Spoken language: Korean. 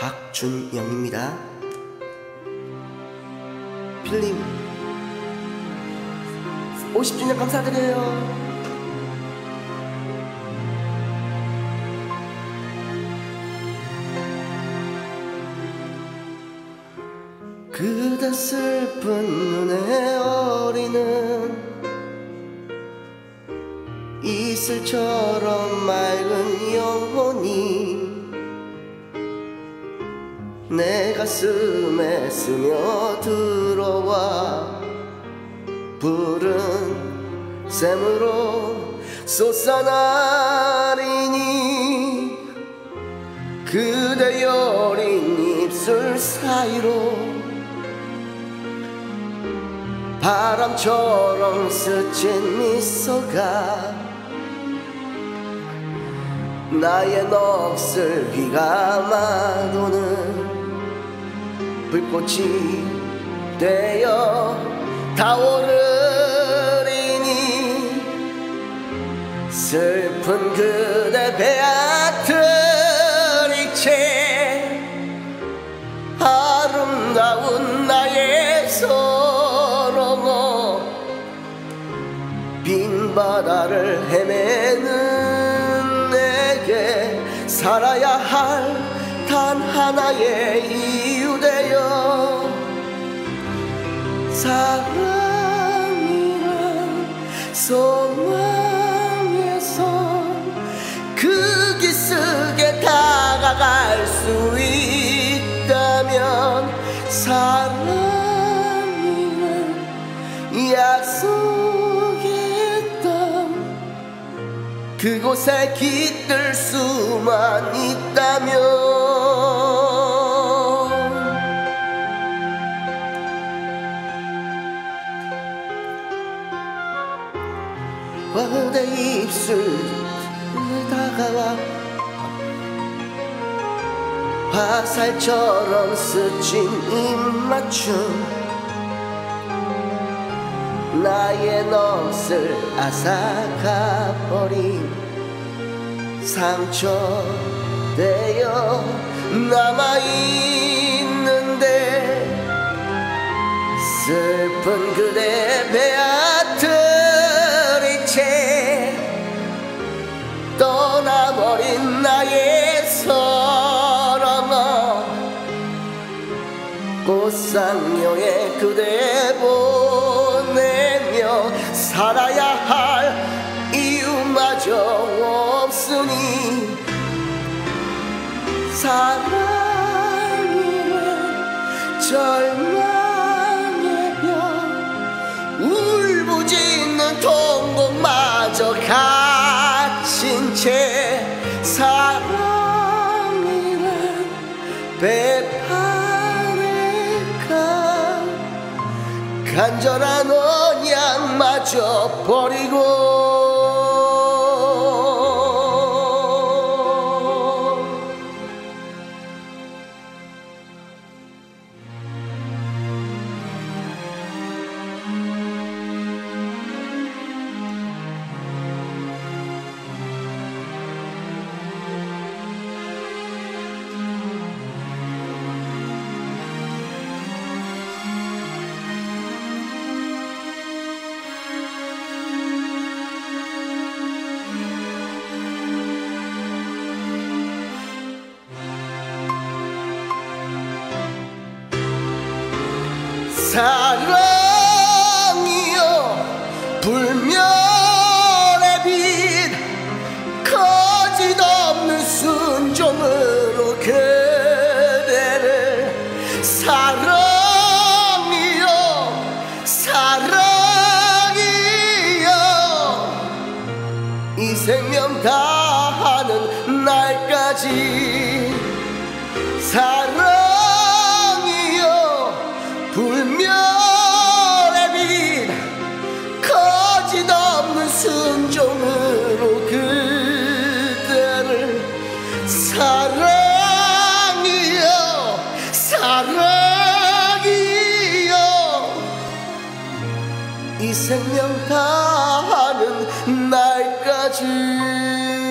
박준영입니다. 필님 50주년 감사드려요. 그대 슬픈 눈에 어리는 이슬처럼 맑은 내 가슴에 스며들어와. 푸른 샘으로 솟아나리니 그대 여린 입술 사이로 바람처럼 스친 미소가 나의 넋을 휘감아도는 불꽃이 되어 타오르리니 슬픈 그대 베아트리체 아름다운 나의 서러머 빈 바다를 헤매는 내게 살아야 할 단 하나의 이유 되어 사랑이란 소망 그곳에 깃들 수만 있다면 내 입술 다가와 화살처럼 스친 입맞춤 나의 넋을 아삭아버린 상처되어 남아있는데 슬픈 그대 베아트리체 떠나버린 나의 살아야 할 이유마저 없으니 사랑이란 절망의 병 울부짖는 통곡마저 갇힌 채 사랑이란 배판에 가 간절한 언 약마저 버리고 사랑이여 불멸의 빛 거짓 없는 순종으로 그대를 사랑이여 사랑이여. 이 생명 다하는 날까지 사랑 이 생명 다하는 날까지